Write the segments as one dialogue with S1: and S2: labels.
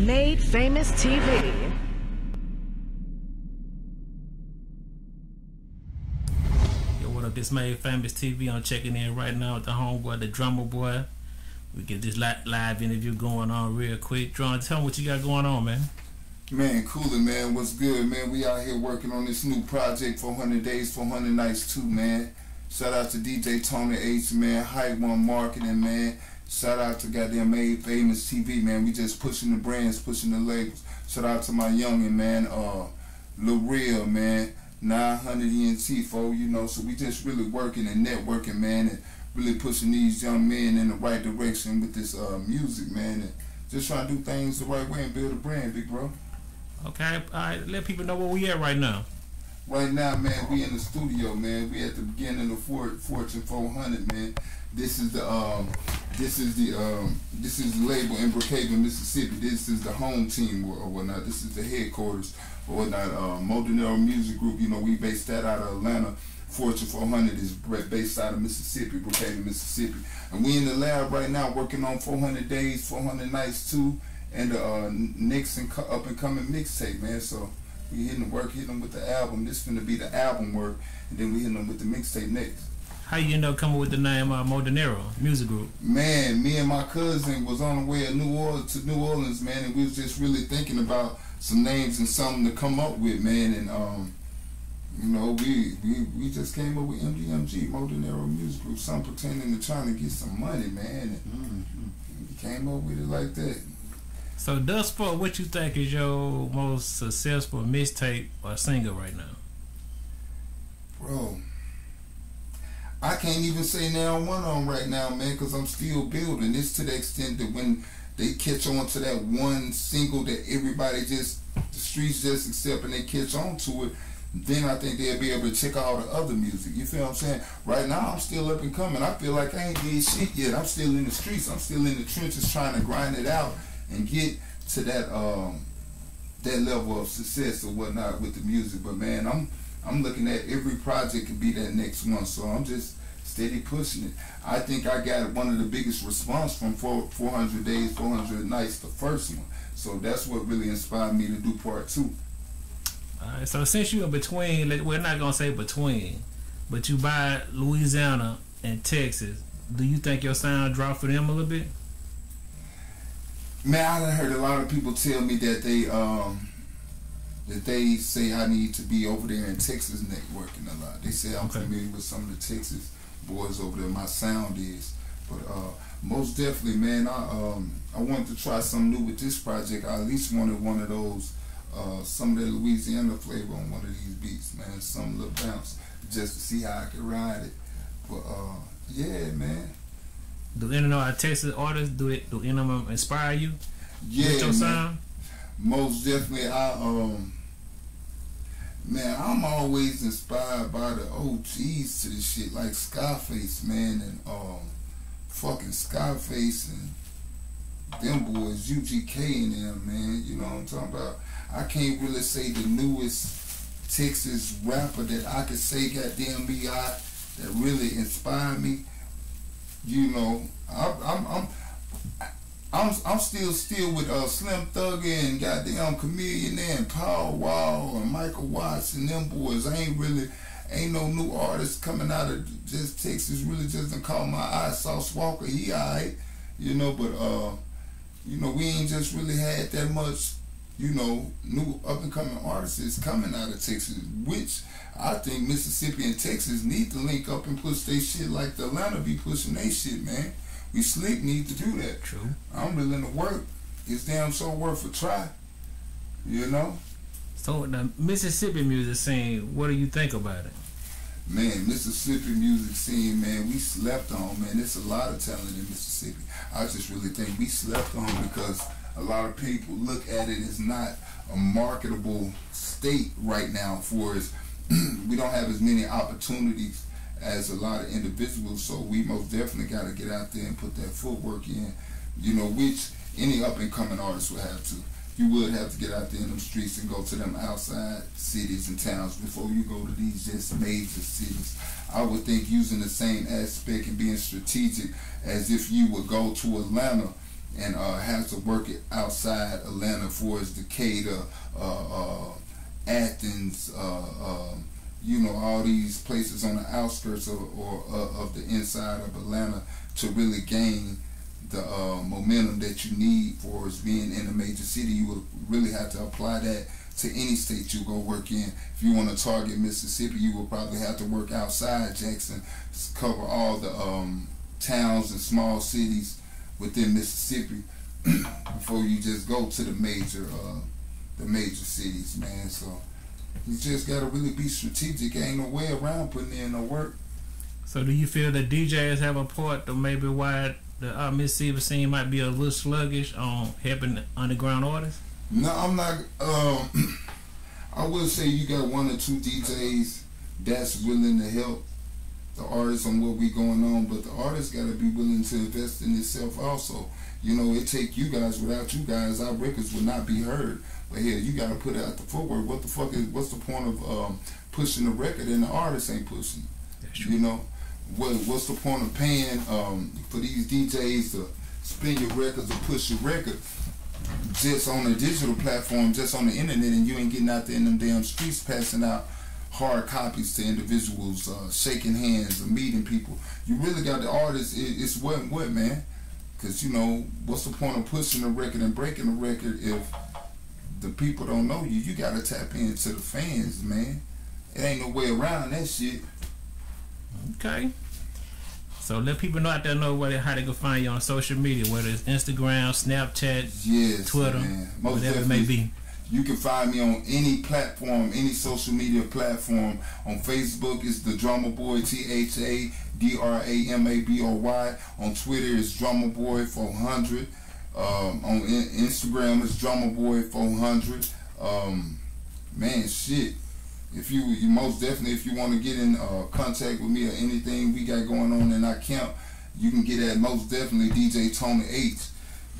S1: Made Famous TV.
S2: Yo, what up? This Made Famous TV. I'm checking in right now with the homeboy, the Dramaboy. We get this li- live interview going on real quick. Drum, tell me what you got going on, man.
S3: Man, coolin', man. What's good, man? We out here working on this new project, 400 Days, 400 Nights, too, man. Shout out to DJ Tony H, man. Hype One Marketing, man. Shout out to goddamn Made Famous TV, man. We just pushing the brands, pushing the labels. Shout out to my youngin', man. Uh, Lil Real, man. 900 ENT, fo, you know. So we just really working and networking, man, and really pushing these young men in the right direction with this uh, music, man. And just trying to do things the right way and build a brand, big bro.
S2: Okay, all right. Let people know where we at right now.
S3: Right now, man, we in the studio, man. We at the beginning of Fortune 400, man. This is the um, this is the um, this is the label in Brookhaven, Mississippi. This is the home team or, or whatnot. This is the headquarters or whatnot. Uh, MoDinero Music Group. You know, we based that out of Atlanta. Fortune 400 is based out of Mississippi, Brookhaven, Mississippi. And we in the lab right now working on 400 days, 400 nights too, and the uh, next and up and coming mixtape, man. So we hitting the work, hitting them with the album. This is gonna be the album work, and then we hitting them with the mixtape next.
S2: How you end up coming with the name uh, MoDinero Music Group?
S3: Man, me and my cousin was on the way to New Orleans, to New Orleans, man, and we was just really thinking about some names and something to come up with, man, and um, you know, we we we just came up with MDMG, MoDinero Music Group, some pretending to trying to get some money, man, and we came up with it like that.
S2: So, thus far, what you think is your most successful mixtape or single right now?
S3: Bro, I can't even say now one on right now, man, because I'm still building. This to the extent that when they catch on to that one single that everybody just, the streets just accept and they catch on to it, then I think they'll be able to check out the other music. You feel what I'm saying? Right now, I'm still up and coming. I feel like I ain't did shit yet. I'm still in the streets. I'm still in the trenches trying to grind it out and get to that um that level of success or whatnot with the music. But man, I'm I'm looking at every project could be that next one. So I'm just steady pushing it. I think I got one of the biggest response from four, 400 days, 400 nights, the first one. So that's what really inspired me to do part two.
S2: All right, so since you in between, like, we're not gonna say between, but you buy Louisiana and Texas, do you think your sound drop for them a little bit?
S3: Man, I heard a lot of people tell me that they um that they say I need to be over there in Texas networking a lot. They say I'm
S2: Okay.
S3: familiar with some of the Texas boys over there. My sound is, but uh, most definitely, man, I um I wanted to try something new with this project. I at least wanted one of those uh some of that Louisiana flavor on one of these beats, man. Some little bounce just to see how I could ride it. But uh, yeah, man.
S2: Do any of our Texas artists do it? Do any of them inspire you
S3: Yeah,
S2: with your
S3: man.
S2: sound?
S3: most definitely I um man I'm always inspired by the OGs to the shit like Scarface man and um fucking Scarface and them boys UGK and them man you know what I'm talking about? I can't really say the newest Texas rapper that I could say goddamn me I that really inspired me. You know I, I'm I'm I'm I'm still still with uh, Slim Thugger and goddamn Chameleon and Paul Wall and Michael Watts and them boys. I ain't really ain't no new artists coming out of just Texas. Really just done caught my eye. Sauce Walka, he alright, you know. But uh, you know we ain't just really had that much, you know, new up and coming artists coming out of Texas, which I think Mississippi and Texas need to link up and push their shit like the Atlanta be pushing their shit, man. We slick need to do that.
S2: True.
S3: I'm willing to work. It's damn so worth a try. You know?
S2: So the Mississippi music scene, what do you think about it?
S3: Man, Mississippi music scene, man, we slept on, man. There's a lot of talent in Mississippi. I just really think we slept on because a lot of people look at it as not a marketable state right now for us. we don't have as many opportunities as a lot of individuals, so we most definitely got to get out there and put that footwork in, you know, which any up and coming artist would have to. You would have to get out there in them streets and go to them outside cities and towns before you go to these just major cities. I would think using the same aspect and being strategic as if you would go to Atlanta and uh, has to work it outside Atlanta for as Decatur, uh, uh, Athens, uh, um, you know, all these places on the outskirts of, or uh, of the inside of Atlanta to really gain the uh, momentum that you need for us being in a major city. You would really have to apply that to any state you go work in. If you want to target Mississippi, you will probably have to work outside Jackson, cover all the um, towns and small cities within Mississippi before you just go to the major uh, the major cities, man. So you just gotta really be strategic. Ain't no way around putting in the work.
S2: So do you feel that DJs have a part to maybe why the uh, Mississippi scene might be a little sluggish on helping underground artists?
S3: No, I'm not. Um, I will say you got one or two DJs that's willing to help the artists on what we going on, but the artist got to be willing to invest in itself also. You know, it take you guys. Without you guys, our records would not be heard. But here, you got to put out the footwork. What the fuck is? What's the point of um, pushing the record and the artist ain't pushing? You know, what what's the point of paying um, for these DJs to spin your records or push your record just on a digital platform, just on the internet, and you ain't getting out there in them damn streets passing out hard copies to individuals, uh, shaking hands, or meeting people. You really got the artist. It, it's what and what, man. Because you know, what's the point of pushing the record and breaking the record if the people don't know you? You got to tap into the fans, man. It ain't no way around that shit.
S2: Okay. So let people know out there know where they, how they can find you on social media, whether it's Instagram, Snapchat,
S3: Yes,
S2: Twitter,
S3: man. Most
S2: whatever it may be.
S3: You can find me on any platform, any social media platform. On Facebook, it's the Dramaboy, T H A D R A M A B O Y. On Twitter, it's Dramaboy 400. Um, on in- Instagram, it's Dramaboy 400. Um, man, shit. If you, you most definitely, if you want to get in uh, contact with me or anything we got going on in our camp, you can get at most definitely DJ Tony H.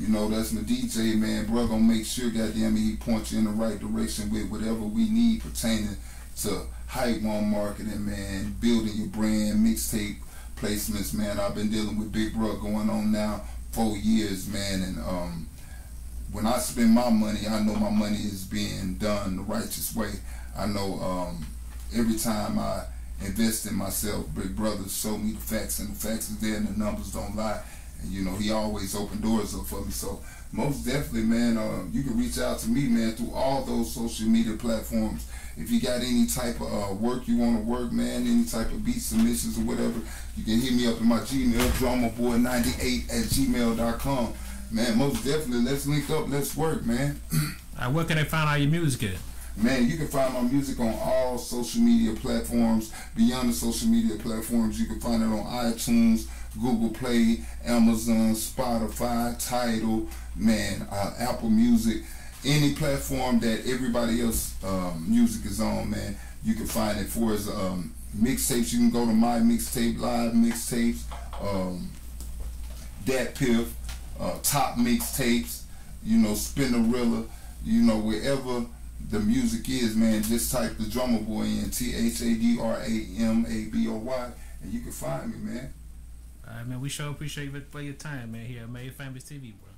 S3: You know, that's my DJ, man. Bro, gonna make sure, goddamn it, he points you in the right direction with whatever we need pertaining to hype one marketing, man. Building your brand, mixtape placements, man. I've been dealing with Big Bro going on now four years, man. And um, when I spend my money, I know my money is being done the righteous way. I know um, every time I invest in myself, Big Brother show me the facts, and the facts is there, and the numbers don't lie. And you know, he always open doors up for me. So most definitely, man, uh, you can reach out to me, man, through all those social media platforms. If you got any type of uh, work you want to work, man, any type of beat submissions or whatever, you can hit me up in my Gmail, dramaboy98 at gmail.com. Man, most definitely, let's link up, let's work, man.
S2: Uh, where can they find all your music at?
S3: Man, you can find my music on all social media platforms. Beyond the social media platforms, you can find it on iTunes, Google Play, Amazon, Spotify, Tidal, man, uh, Apple Music, any platform that everybody else um, music is on, man. You can find it for as um, mixtapes. You can go to my mixtape, live mixtapes, um, DatPiff, uh, top mixtapes, you know, Spinrilla, you know, wherever the music is, man, just type the Dramaboy in T H A D R A M A B O Y and you can find me, man.
S2: All right, man. We sure appreciate you for your time, man. Here at Made Famous TV, bro.